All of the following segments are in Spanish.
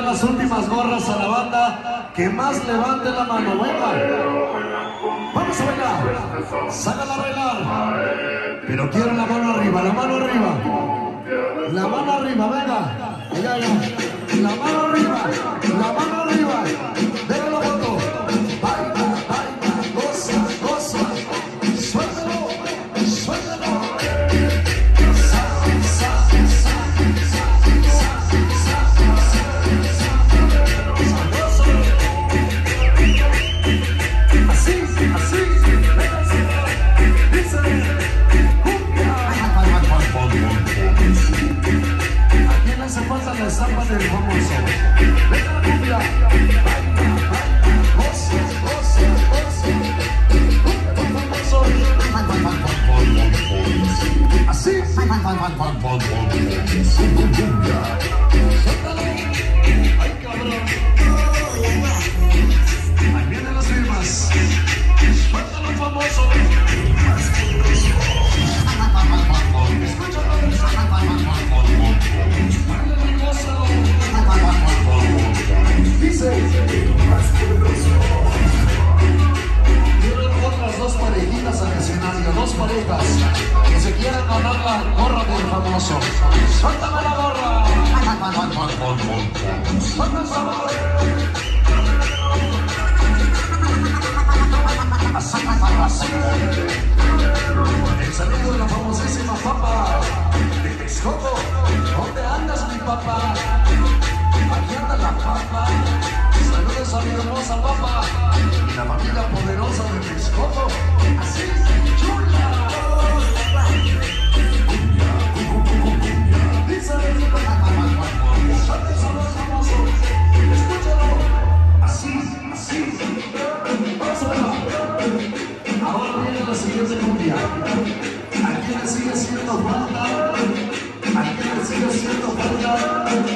las últimas gorras a la banda que más levante la mano. Venga. Vamos a bailar. Sácala a bailar. Pero quiero la mano arriba, la mano arriba. La mano arriba, venga. La mano arriba.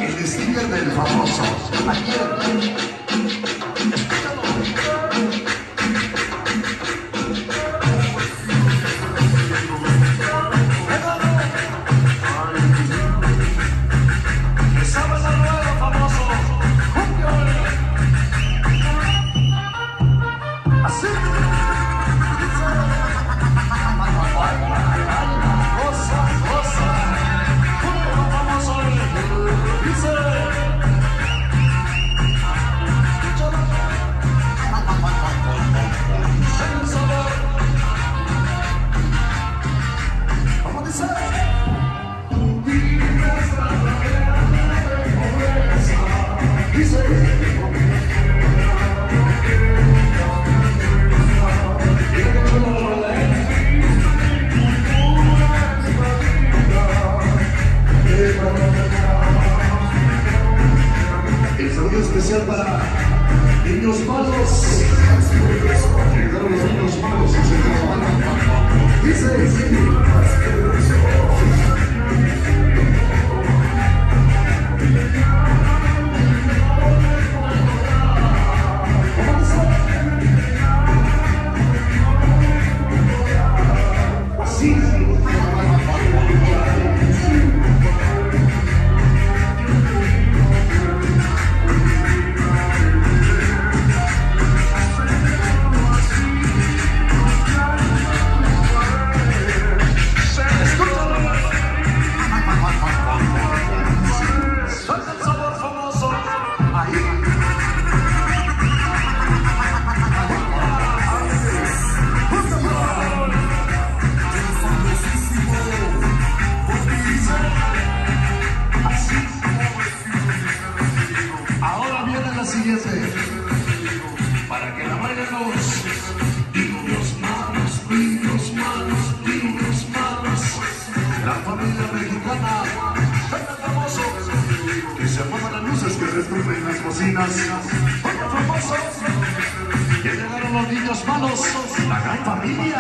El sticker del famoso. Yes. bandera mexicana. Venga famosos, que se apagan las luces, que retumben las bocinas. Venga famosos, que llegaron los niños malos, la gran familia.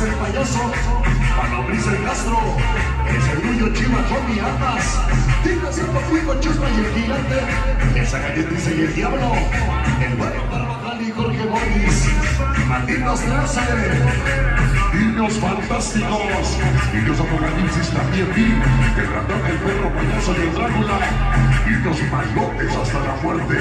El payaso, Palomiza el Castro, el Cerullo Chiva, Tommy Armas, Tigre Sierpa Fuego, Chusma y el Gigante, el Zacatetrice y el Diablo, el Buen Barbajal y Jorge Boris, Matinos 13, Niños Fantásticos, Niños Apocalipsis también vi, el ratón, el perro, payaso y el Drácula, Niños malotes hasta la muerte.